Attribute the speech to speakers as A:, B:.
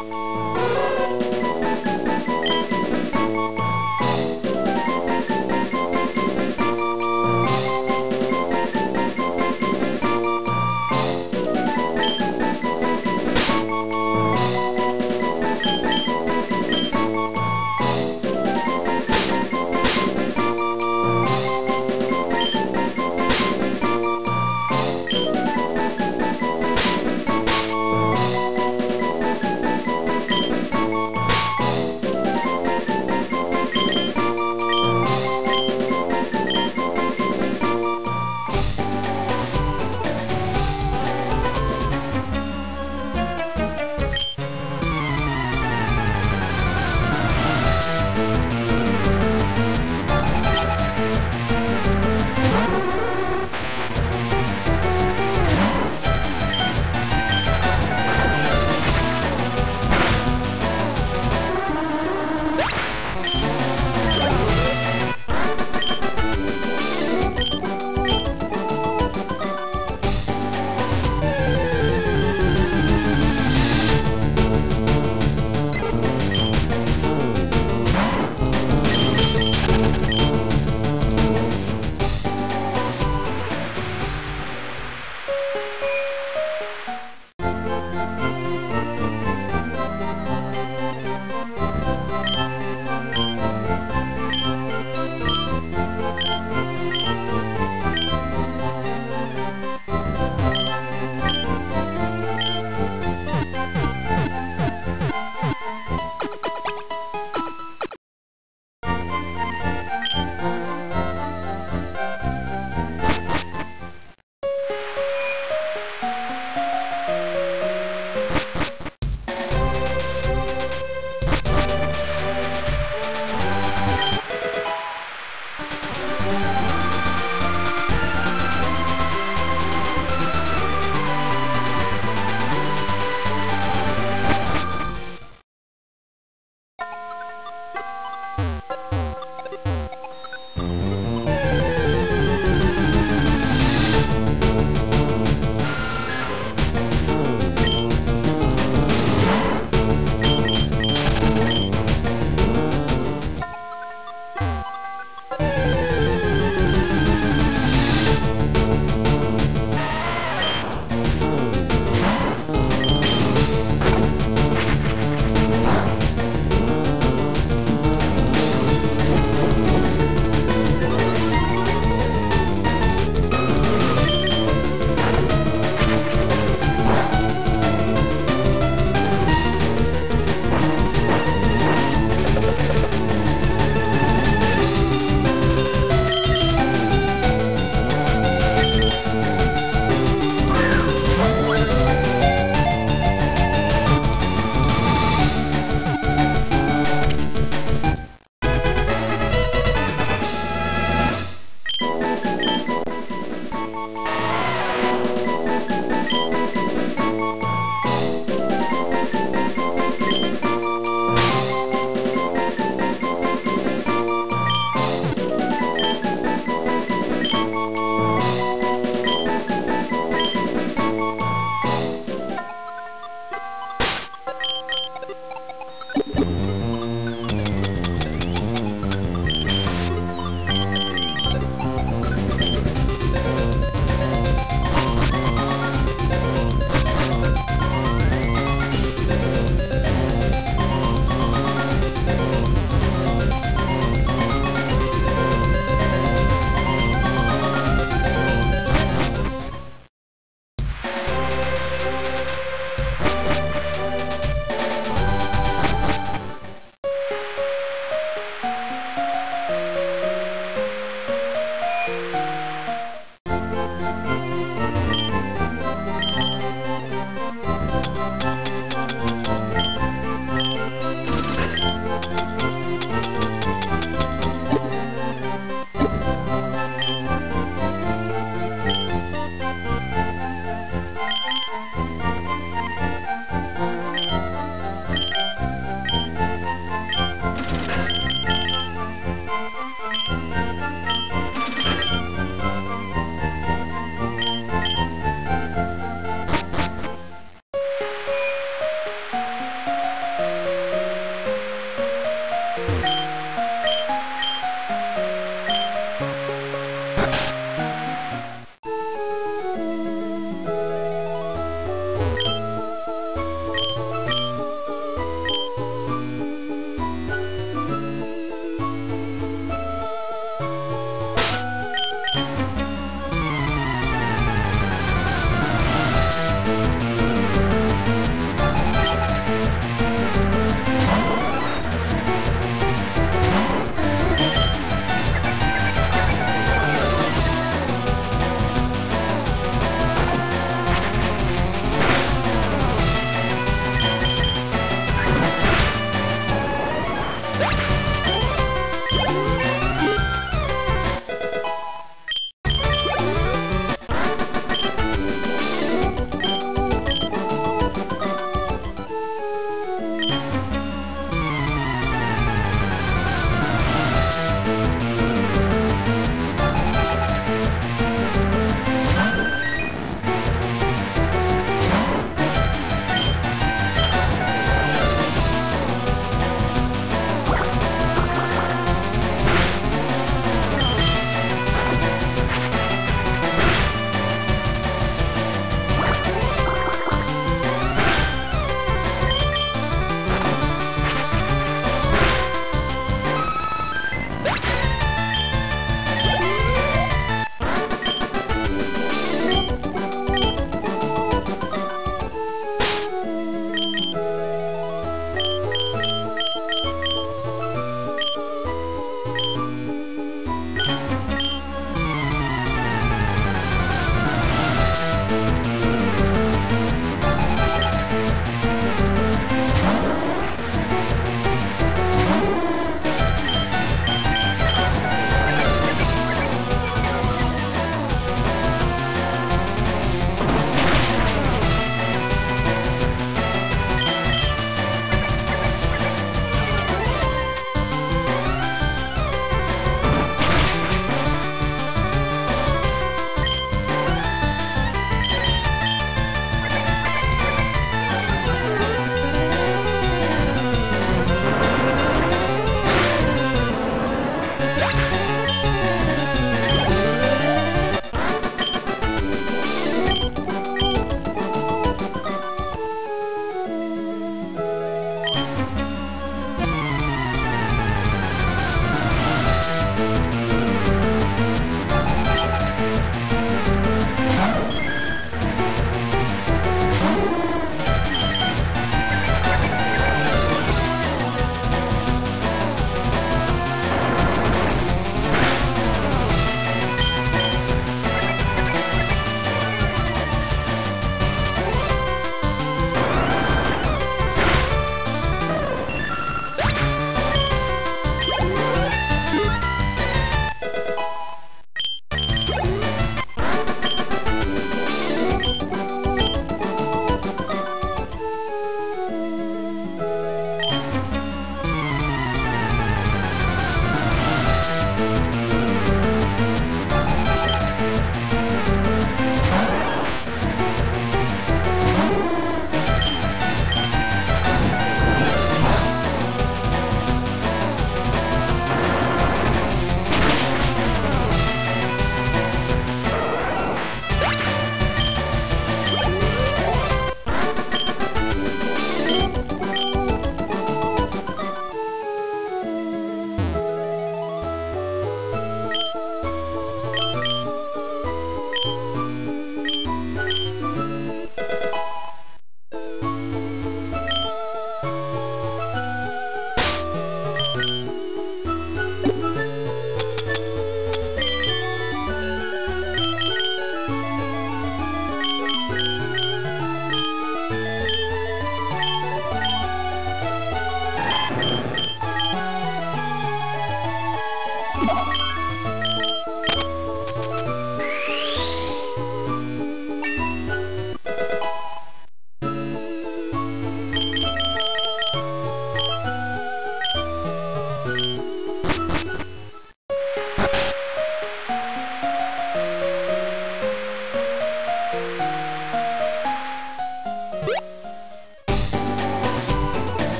A: Música